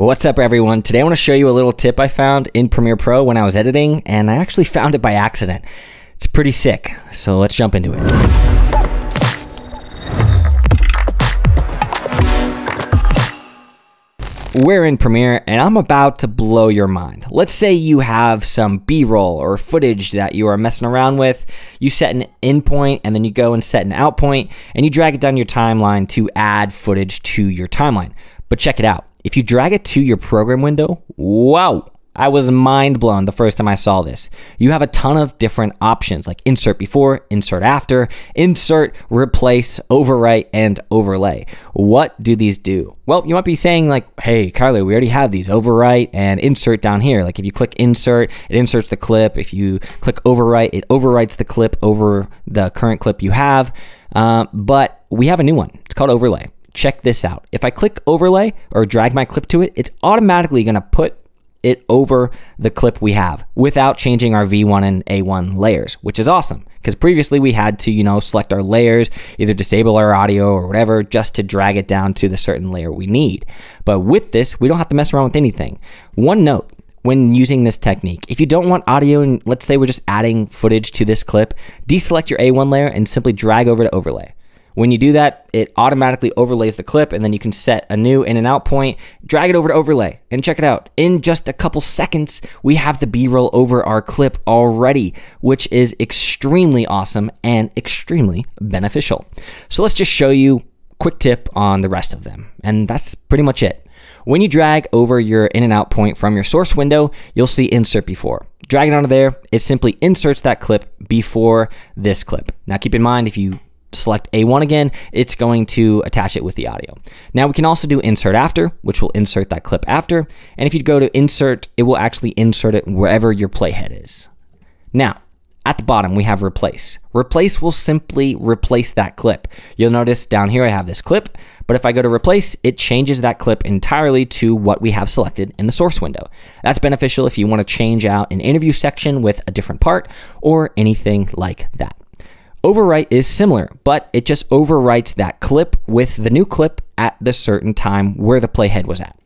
What's up everyone? Today I want to show you a little tip I found in Premiere Pro when I was editing and I actually found it by accident. It's pretty sick, so let's jump into it. We're in Premiere and I'm about to blow your mind. Let's say you have some B-roll or footage that you are messing around with. You set an in point and then you go and set an out point and you drag it down your timeline to add footage to your timeline. But check it out. If you drag it to your program window, wow, I was mind blown the first time I saw this. You have a ton of different options like insert before, insert after, insert, replace, overwrite, and overlay. What do these do? Well, you might be saying like, hey, Kyler, we already have these overwrite and insert down here. Like if you click insert, it inserts the clip. If you click overwrite, it overwrites the clip over the current clip you have. Uh, but we have a new one. It's called overlay check this out. If I click overlay or drag my clip to it, it's automatically going to put it over the clip we have without changing our V1 and A1 layers, which is awesome because previously we had to, you know, select our layers, either disable our audio or whatever, just to drag it down to the certain layer we need. But with this, we don't have to mess around with anything. One note, when using this technique. If you don't want audio and let's say we're just adding footage to this clip, deselect your A1 layer and simply drag over to overlay. When you do that, it automatically overlays the clip and then you can set a new in and out point, drag it over to overlay and check it out. In just a couple seconds, we have the B-roll over our clip already, which is extremely awesome and extremely beneficial. So let's just show you quick tip on the rest of them. And that's pretty much it. When you drag over your in and out point from your source window, you'll see insert before. Drag it onto there, it simply inserts that clip before this clip. Now keep in mind if you select A1 again, it's going to attach it with the audio. Now we can also do insert after, which will insert that clip after. And if you go to insert, it will actually insert it wherever your playhead is. Now, at the bottom, we have replace. Replace will simply replace that clip. You'll notice down here I have this clip, but if I go to replace, it changes that clip entirely to what we have selected in the source window. That's beneficial if you want to change out an interview section with a different part or anything like that. Overwrite is similar, but it just overwrites that clip with the new clip at the certain time where the playhead was at.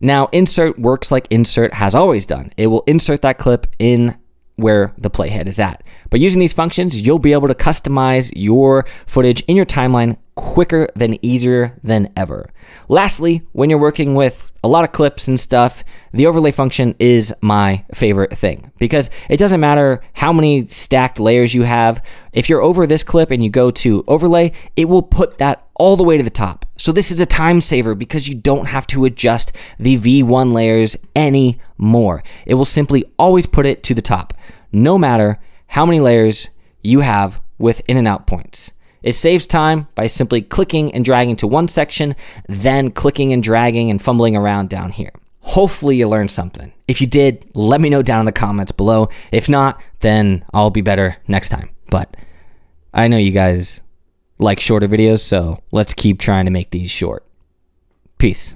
Now, insert works like insert has always done. It will insert that clip in where the playhead is at. But using these functions, you'll be able to customize your footage in your timeline quicker than easier than ever. Lastly, when you're working with a lot of clips and stuff, the overlay function is my favorite thing because it doesn't matter how many stacked layers you have. If you're over this clip and you go to overlay, it will put that all the way to the top. So this is a time saver because you don't have to adjust the V1 layers anymore. It will simply always put it to the top, no matter how many layers you have with in and out points. It saves time by simply clicking and dragging to one section, then clicking and dragging and fumbling around down here. Hopefully you learned something. If you did, let me know down in the comments below. If not, then I'll be better next time. But I know you guys like shorter videos, so let's keep trying to make these short. Peace.